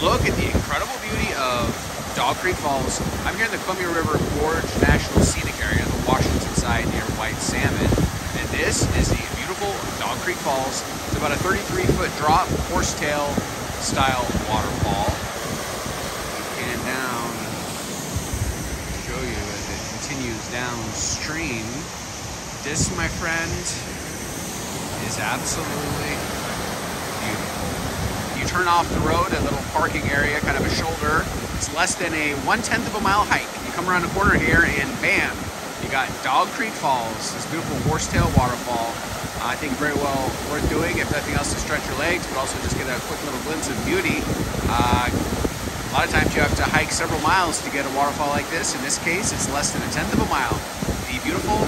look at the incredible beauty of Dog Creek Falls. I'm here in the Columbia River Gorge National Scenic Area, on the Washington side near White Salmon. And this is the beautiful Dog Creek Falls. It's about a 33 foot drop, horsetail style waterfall. Can down, show you as it continues downstream. This, my friend, is absolutely. You turn off the road, a little parking area, kind of a shoulder. It's less than a one-tenth of a mile hike. You come around the corner here and bam, you got Dog Creek Falls, this beautiful horsetail waterfall. I think very well worth doing, if nothing else to stretch your legs, but also just get a quick little glimpse of beauty. Uh, a lot of times you have to hike several miles to get a waterfall like this. In this case, it's less than a tenth of a mile. The beautiful